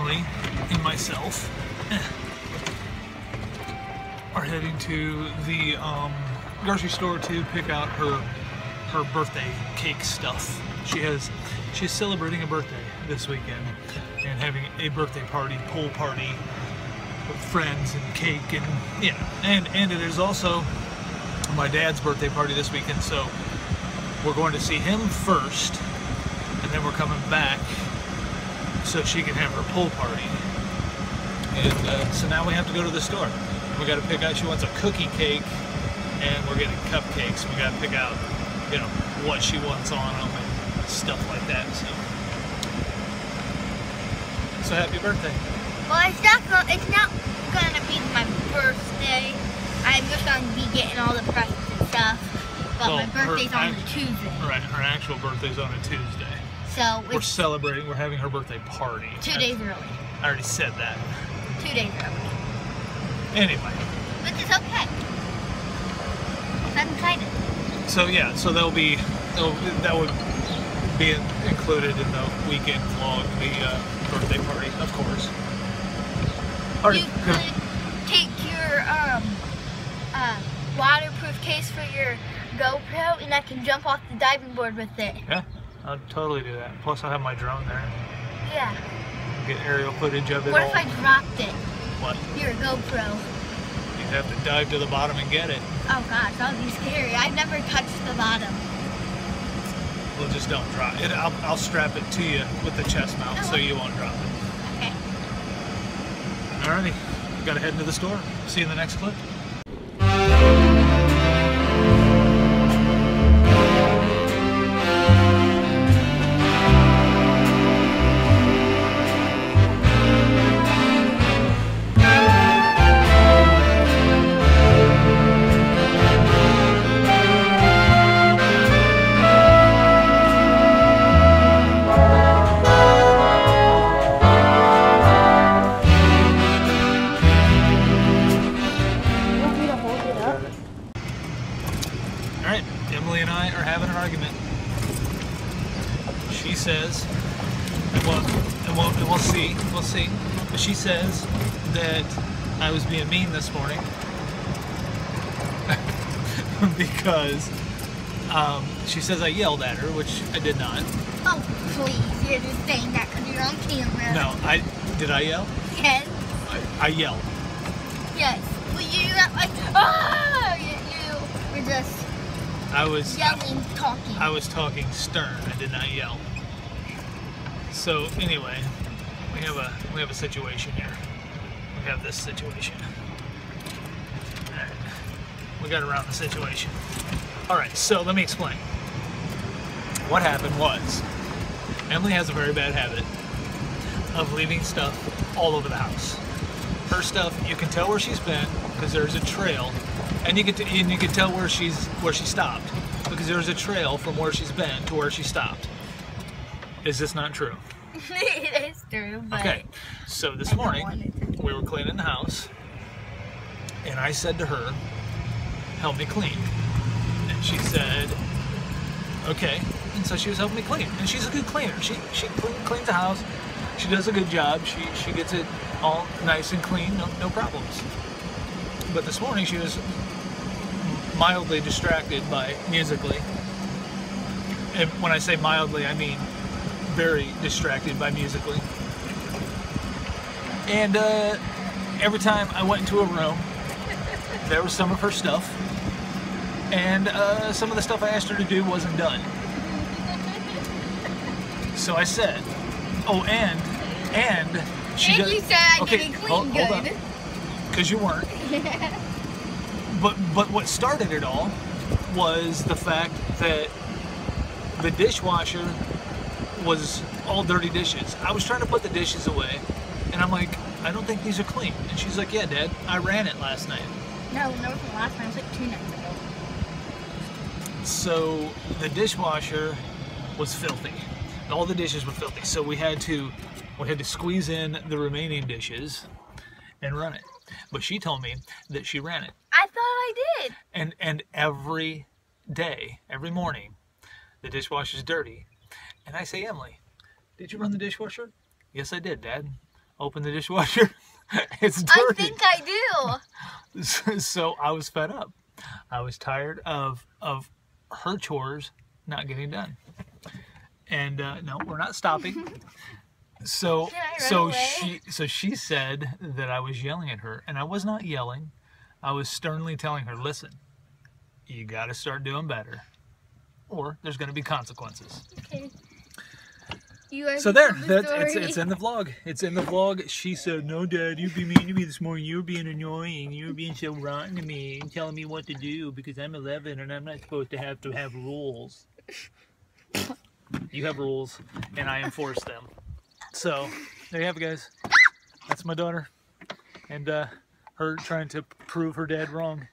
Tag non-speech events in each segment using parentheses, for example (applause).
family and myself eh, are heading to the um, grocery store to pick out her her birthday cake stuff. She has she's celebrating a birthday this weekend and having a birthday party, pool party with friends and cake and yeah. And and there's also my dad's birthday party this weekend, so we're going to see him first and then we're coming back so she can have her pool party. And uh, so now we have to go to the store. We got to pick out. She wants a cookie cake, and we're getting cupcakes. We got to pick out, you know, what she wants on them and stuff like that. So, so happy birthday! Well, it's not it's not gonna be my birthday. I'm just gonna be getting all the presents and stuff. But Well, my her birthday's on act- Tuesday, Right, her actual birthday's on a Tuesday. So We're celebrating. We're having her birthday party. two days early. I already said that. Two days early, Anyway, which is okay. I'm excited. so yeah, so that'll be that would be included in the weekend vlog, the uh, birthday party, of course. Already You could take your um uh, waterproof case for your GoPro, and I can jump off the diving board with it. Yeah, I'll totally do that. Plus, I have my drone there. Yeah. Get aerial footage of it What all. if I dropped it? What? Your GoPro. You'd have to dive to the bottom and get it. Oh gosh, that would be scary. I've never touched the bottom. Well, just don't drop it. I'll, I'll strap it to you with the chest mount so uh-huh. you won't drop it. Okay. Alrighty, we gotta head into the store. See you in the next clip. Says, and we'll, and we'll, and we'll see, we'll see. But she says that I was being mean this morning (laughs) because um, she says I yelled at her, which I did not. Oh, please. You're just saying that because you're on camera. No, I did I yell? Yes. I, I yelled. Yes. Well, you do that like, ah! You, you were just I was yelling, talking. I was talking stern. I did not yell. So anyway, we have a we have a situation here. We have this situation. Alright. We got around the situation. Alright, so let me explain. What happened was Emily has a very bad habit of leaving stuff all over the house. Her stuff, you can tell where she's been because there's a trail, and you can and you can tell where she's where she stopped because there's a trail from where she's been to where she stopped. Is this not true? (laughs) it is true, but Okay, so this I morning want it to we were cleaning the house, and I said to her, "Help me clean," and she said, "Okay." And so she was helping me clean, and she's a good cleaner. She she clean, cleans the house. She does a good job. She she gets it all nice and clean, no no problems. But this morning she was mildly distracted by Musical.ly. And when I say mildly, I mean very distracted by Musical.ly. And uh, every time I went into a room, there was some of her stuff, and uh, some of the stuff I asked her to do wasn't done. So I said, "Oh, and and she and does- you said I okay, didn't clean hold, hold good. because you weren't. (laughs) But but what started it all was the fact that the dishwasher was all dirty dishes. I was trying to put the dishes away, and I'm like, I don't think these are clean. And she's like, Yeah, Dad, I ran it last night. No, no, it wasn't last time. It was like two nights ago. So the dishwasher was filthy. All the dishes were filthy. So we had to we had to squeeze in the remaining dishes and run it. But she told me that she ran it. I thought I did. and and every day, every morning, the dishwasher's dirty. And I say, Emily, did you run the dishwasher? Yes, I did, Dad. Open the dishwasher. (laughs) it's dirty. I think I do. (laughs) so I was fed up. I was tired of of her chores not getting done. And uh, no, we're not stopping. (laughs) So Can I run so away? she so she said that I was yelling at her, and I was not yelling. I was sternly telling her, "Listen, you got to start doing better, or there's going to be consequences." Okay. You are So there, the that, it's, it's in the vlog. It's in the vlog. She said, "No, Dad, you be mean to me this morning. You were being annoying. You were being so rotten to me, and telling me what to do because I'm 11 and I'm not supposed to have to have rules. You have rules, and I enforce them. So there you have it, guys. That's my daughter, and uh, her trying to prove her dad wrong,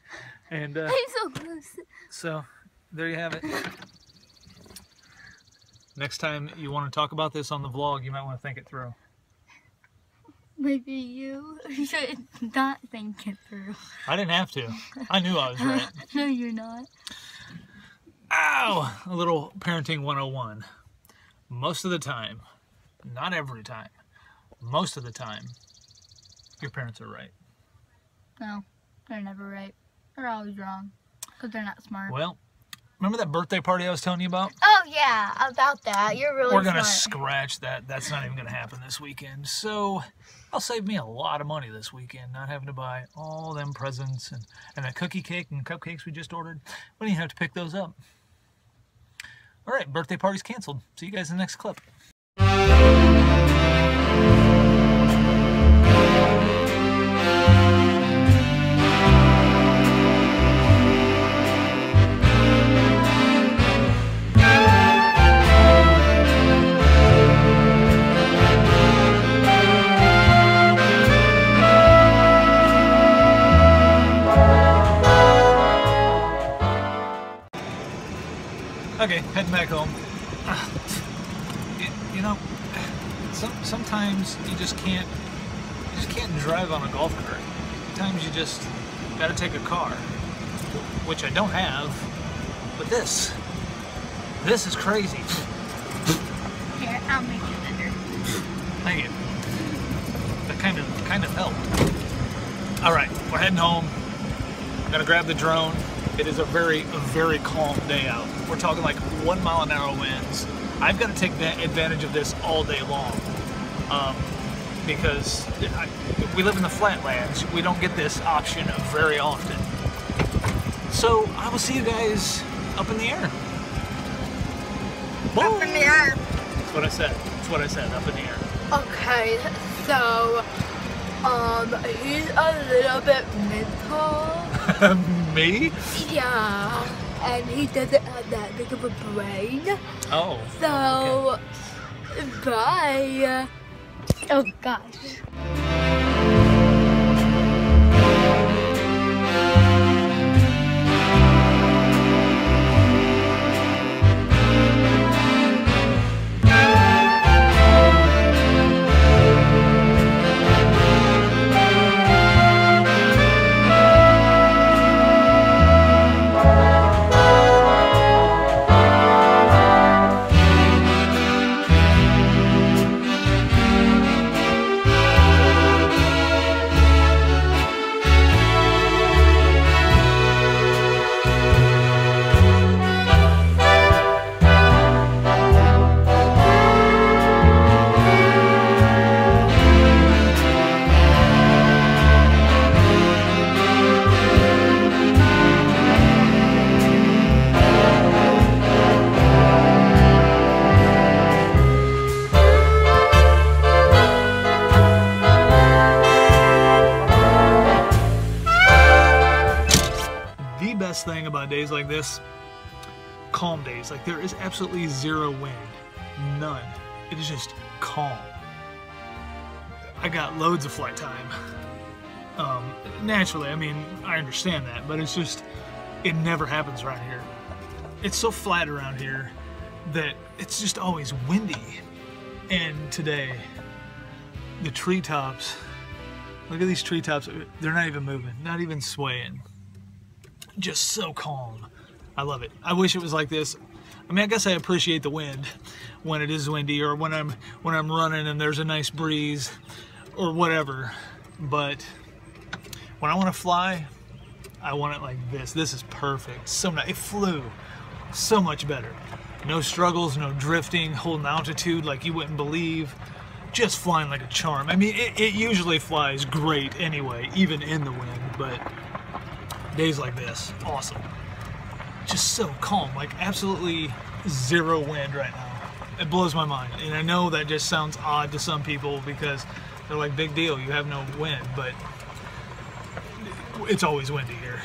and uh, (laughs) I'm so close. so there you have it. Next time you want to talk about this on the vlog, you might want to think it through. Maybe you should not think it through. I didn't have to. I knew I was right. (laughs) no, you're not. Ow! A little parenting 101. Most of the time, not every time, most of the time, your parents are right. No, they're never right. They're always wrong. Because they're not smart. Well, remember that birthday party I was telling you about? Oh, yeah, about that. You're really We're going to smart. scratch that. That's not even going to happen this weekend. So, I'll save me a lot of money this weekend, not having to buy all them presents and, and that cookie cake and cupcakes we just ordered. We don't even have to pick those up. All right, birthday party's canceled. See you guys in the next clip. Okay, heading back home. (sighs) You, you know, some, sometimes you just can't you just can't drive on a golf cart. Sometimes you just got to take a car, which I don't have. But this, this is crazy. Here, I'll make it better. Thank you. That kind of kind of helped. All right, we're heading home. I'm gonna grab the drone. It is a very very calm day out. We're talking like one mile an hour winds. I've got to take va- advantage of this all day long um, because I, we live in the flatlands. We don't get this option very often. So I will see you guys up in the air. Up in the air. That's what I said. That's what I said. Up in the air. Okay, so, um, he's a little bit mental. (laughs) Me? Yeah. And he doesn't have that big of a brain. Oh. So, bye. Oh gosh. Days like there is absolutely zero wind. None. It is just calm. I got loads of flight time. Um, naturally i mean i understand that but it's just it never happens around here. It's so flat around here that it's just always windy. And today the treetops look at these treetops. They're not even moving not even swaying. Just so calm. I love it. I wish it was like this. I mean, I guess I appreciate the wind when it is windy or when I'm when I'm running and there's a nice breeze or whatever. But when I want to fly, I want it like this. This is perfect. So nice. It flew so much better. No struggles, no drifting, holding altitude like you wouldn't believe. Just flying like a charm. I mean, it, it usually flies great anyway, even in the wind, but days like this, awesome. Just so calm, like absolutely zero wind right now. It blows my mind. And I know that just sounds odd to some people because they're like, big deal, you have no wind, but it's always windy here.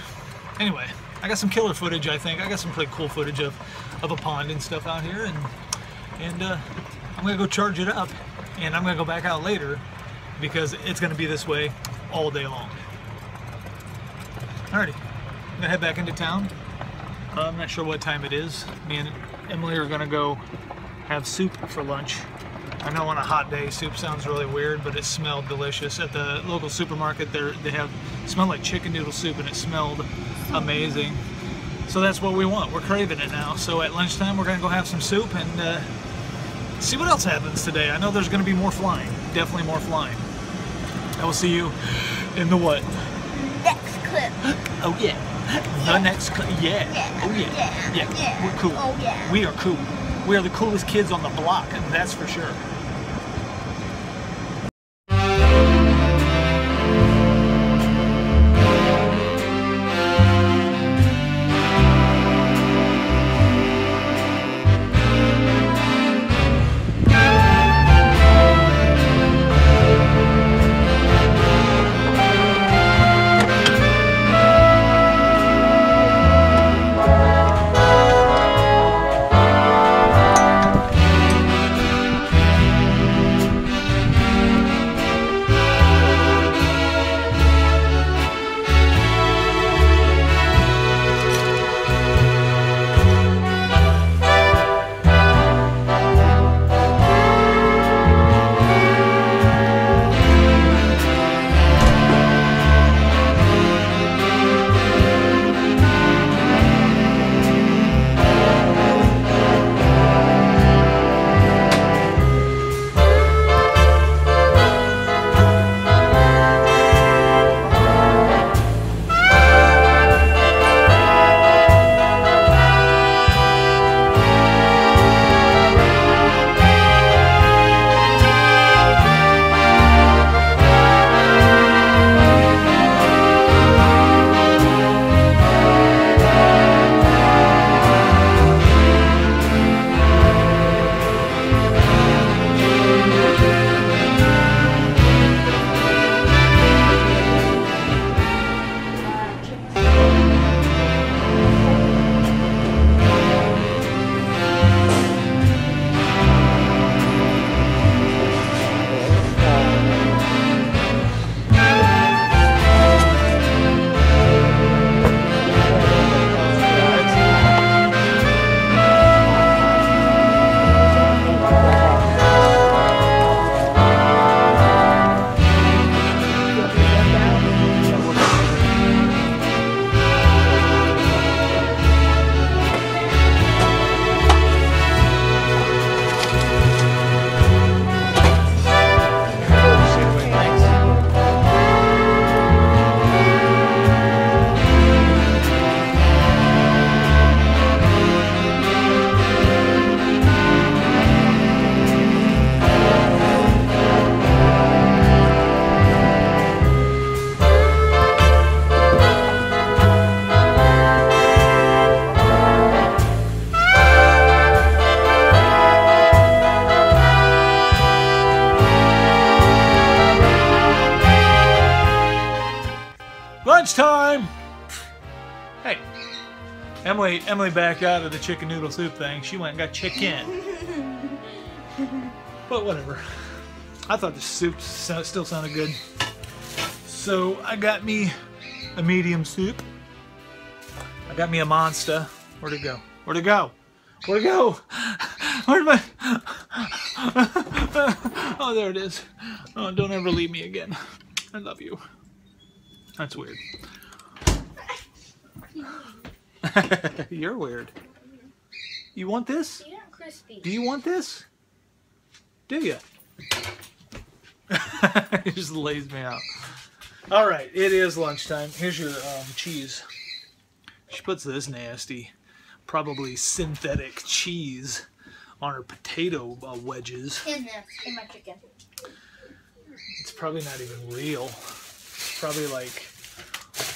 Anyway, I got some killer footage, I think. I got some pretty cool footage of, of a pond and stuff out here, and and uh, I'm gonna go charge it up, and I'm gonna go back out later because it's gonna be this way all day long. Alrighty, I'm gonna head back into town. Uh, I'm not sure what time it is. Me and Emily are gonna go have soup for lunch. I know on a hot day soup sounds really weird, but it smelled delicious. At the local supermarket, they they have smelled like chicken noodle soup, and it smelled amazing. So that's what we want. We're craving it now. So at lunchtime, we're gonna go have some soup and uh, see what else happens today. I know there's gonna be more flying. Definitely more flying. I will see you in the what? Next clip. (gasps) Oh yeah. The next. Yeah. Yeah. Oh yeah. Yeah. Yeah. We're cool. Oh, yeah. We are cool. We are the coolest kids on the block, that's for sure. Emily, backed out of the chicken noodle soup thing. She went and got chicken. (laughs) but whatever. I thought the soup so- still sounded good. So I got me a medium soup. I got me a monster. Where'd it go? Where'd it go? Where'd it go? (laughs) Where'd my... (laughs) oh, there it is. Oh, don't ever leave me again. I love you. That's weird. (laughs) You're weird. You want this? You crispy. Do you want this? Do you? (laughs) it just lays me out. All right, it is lunchtime. Here's your um, cheese. She puts this nasty, probably synthetic cheese on her potato uh, wedges. In this, in my chicken. It's probably not even real. It's probably like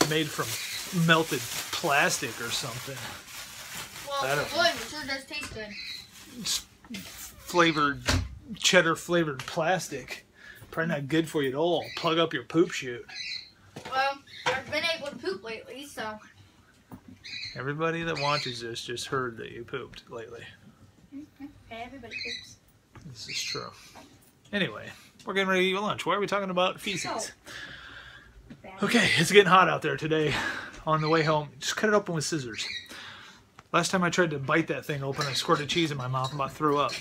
made from melted plastic or something. Well, it would. It sure does taste good. It's flavored, cheddar flavored plastic. Probably not good for you at all. Plug up your poop chute. Well, I've been able to poop lately, so. Everybody that watches this just heard that you pooped lately. Mm-hmm. Okay, everybody poops. This is true. Anyway, we're getting ready to eat lunch. Why are we talking about feces? Oh. Bad. Okay, it's getting hot out there today. On the way home, just cut it open with scissors. Last time I tried to bite that thing open, I squirted cheese in my mouth and about threw up.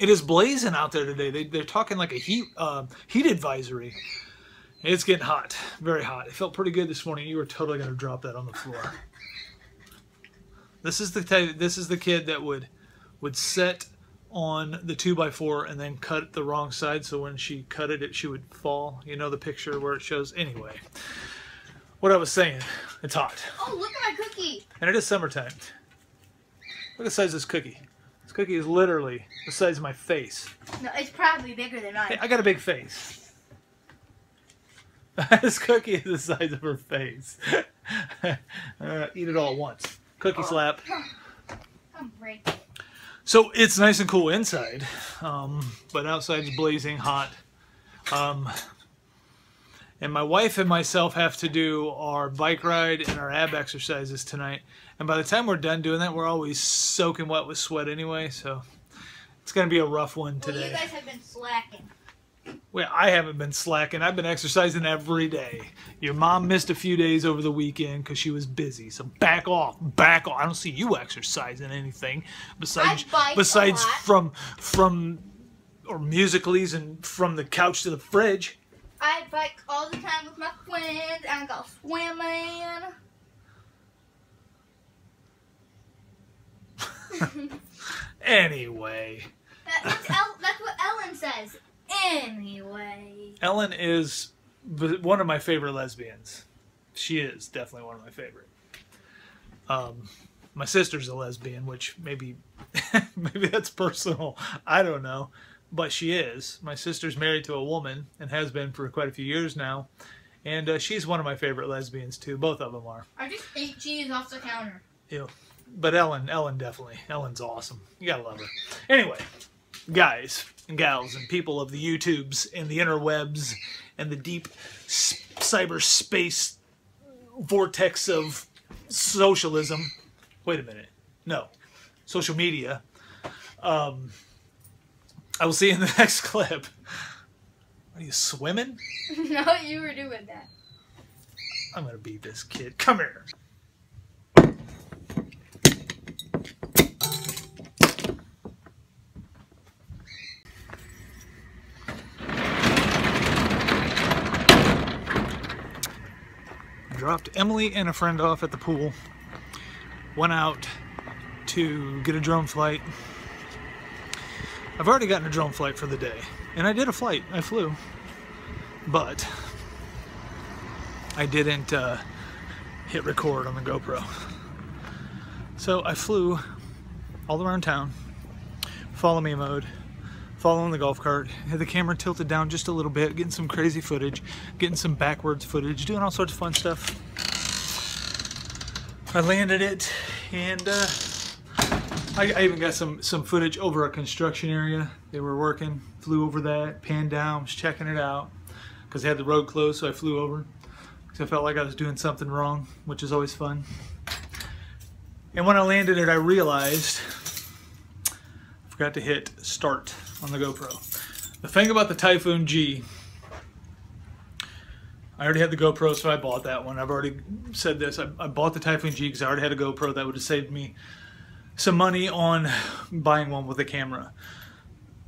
It is blazing out there today. They, they're talking like a heat uh, heat advisory. It's getting hot, very hot. It felt pretty good this morning. You were totally gonna drop that on the floor. This is the this is the kid that would would set on the two by four and then cut the wrong side so when she cut it, it she would fall. You know the picture where it shows. Anyway, what I was saying, it's hot Oh, look at my cookie. and it is summertime. Look at the size of this cookie. This cookie is literally the size of my face. No, it's probably bigger than Hey, mine. I got a big face. (laughs) this cookie is the size of her face. (laughs) uh, eat it all at once. Cookie slap. (sighs) Come break it. So it's nice and cool inside, um, but outside's blazing hot. Um, and my wife and myself have to do our bike ride and our ab exercises tonight. And by the time we're done doing that, we're always soaking wet with sweat anyway. So it's going to be a rough one Well, you today. guys have been slacking. Well, I haven't been slacking. I've been exercising every day. Your mom missed a few days over the weekend because she was busy. So back off, back off. I don't see you exercising anything besides I bike a besides from from or musicallys and from the couch to the fridge. I bike all the time with my friends and go swimming. (laughs) Anyway, That, that's, El, that's what Ellen says. Anyway. Ellen is one of my favorite lesbians. She is definitely one of my favorite. Um, my sister's a lesbian, which maybe (laughs) maybe that's personal. I don't know, but she is. My sister's married to a woman and has been for quite a few years now, and uh, she's one of my favorite lesbians too. Both of them are. I just ate cheese off the counter. Ew. But Ellen, Ellen definitely. Ellen's awesome. You gotta love her. Anyway, guys and gals and people of the YouTubes and the interwebs and the deep cyberspace vortex of socialism. Wait a minute. No. Social media. Um, I will see you in the (laughs) next clip. Are you swimming? (laughs) no, you were doing that. I'm gonna beat this kid. Come here. Dropped Emily and a friend off at the pool. Went out to get a drone flight. I've already gotten a drone flight for the day, and I did a flight. I flew, but I didn't uh, hit record on the GoPro. So I flew all around town, follow me mode, following the golf cart, had the camera tilted down just a little bit, getting some crazy footage, getting some backwards footage, doing all sorts of fun stuff. I landed it, and uh, I, I even got some some footage over a construction area. They were working, flew over that, panned down, was checking it out because they had the road closed, so I flew over because I felt like I was doing something wrong, which is always fun. And when I landed it, I realized I forgot to hit start on the GoPro. The thing about the Typhoon G, I already had the GoPro, so I bought that one. I've already said this. I, I bought the Typhoon G because I already had a GoPro that would have saved me some money on buying one with a camera.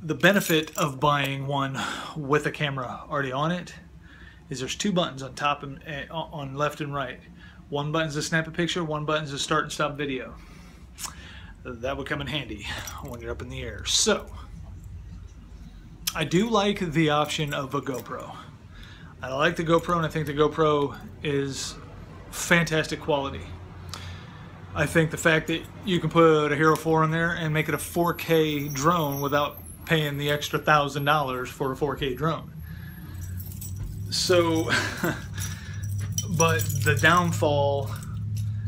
The benefit of buying one with a camera already on it is there's two buttons on top and uh, on left and right. One button's to snap a picture, one button's to start and stop video. That would come in handy when you're up in the air. So, I do like the option of a GoPro. I like the GoPro and I think the GoPro is fantastic quality. I think the fact that you can put a Hero 4 in there and make it a 4K drone without paying the extra thousand dollars for a 4K drone. So, (laughs) but the downfall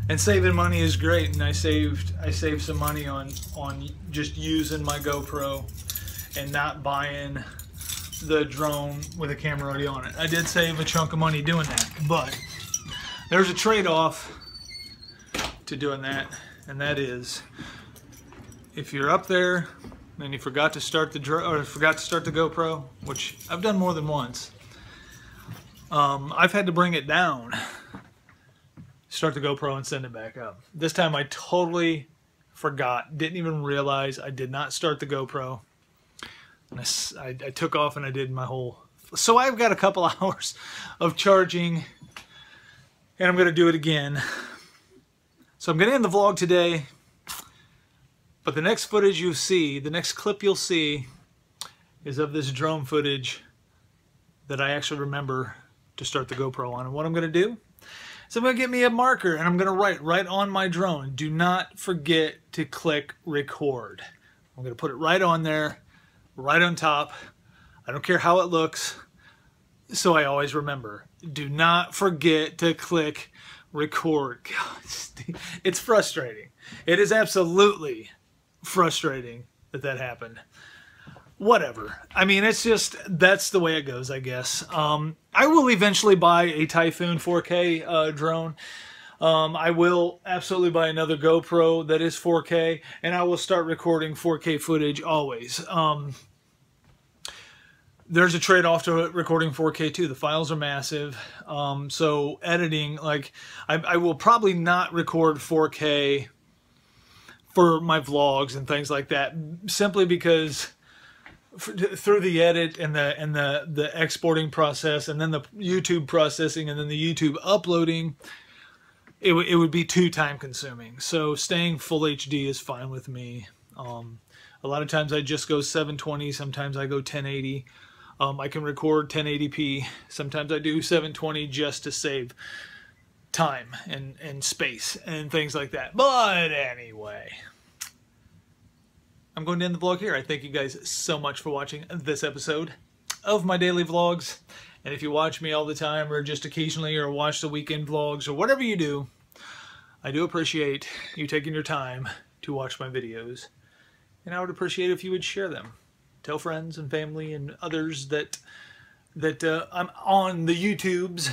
and saving money is great and I saved I saved some money on on just using my GoPro and not buying the drone with a camera already on it. I did save a chunk of money doing that, but there's a trade-off to doing that, and that is if you're up there and you forgot to start the or forgot to start the GoPro, which I've done more than once. Um, I've had to bring it down, start the GoPro and send it back up. This time I totally forgot, didn't even realize I did not start the GoPro. And I, I, I took off and I did my whole. So I've got a couple (laughs) hours of charging, and I'm going to do it again. So I'm going to end the vlog today. But the next footage you see, the next clip you'll see, is of this drone footage that I actually remember to start the GoPro on. And what I'm going to do is I'm going to get me a marker and I'm going to write right on my drone. Do not forget to click record. I'm going to put it right on there, right on top. I don't care how it looks. So I always remember. Do not forget to click record. (laughs) God, it's frustrating. It is absolutely frustrating that that happened. Whatever. I mean, it's just, that's the way it goes, I guess. Um, I will eventually buy a Typhoon 4K uh, drone. Um, I will absolutely buy another GoPro that is 4K, and I will start recording 4K footage always. Um, there's a trade-off to recording 4K too. The files are massive, um, so editing, like, I, I, will probably not record 4K for my vlogs and things like that, simply because through the edit and the and the the exporting process, and then the YouTube processing, and then the YouTube uploading, it, it would be too time consuming. So staying full HD is fine with me. Um, a lot of times I just go 720, sometimes I go 1080. Um, I can record 1080p. Sometimes I do 720 just to save time and, and space and things like that. But anyway, I'm going to end the vlog here. I thank you guys so much for watching this episode of my daily vlogs. And if you watch me all the time or just occasionally or watch the weekend vlogs or whatever you do, I do appreciate you taking your time to watch my videos. And I would appreciate if you would share them tell friends and family and others that that uh, I'm on the YouTubes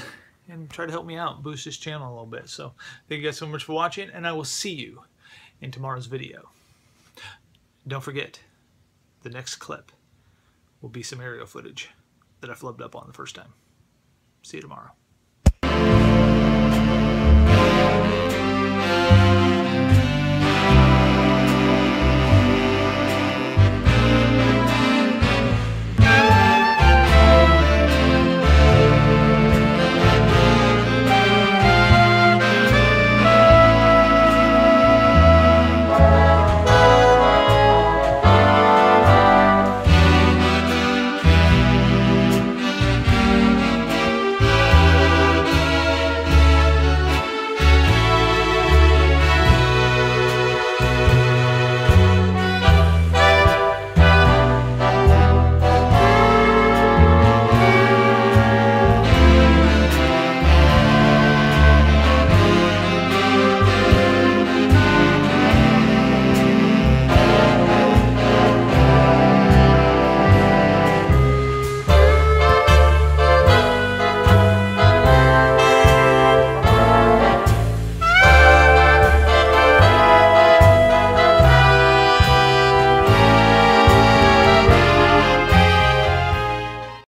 and try to help me out, boost this channel a little bit. So thank you guys so much for watching, and I will see you in tomorrow's video. Don't forget, the next clip will be some aerial footage that I flubbed up on the first time. See you tomorrow.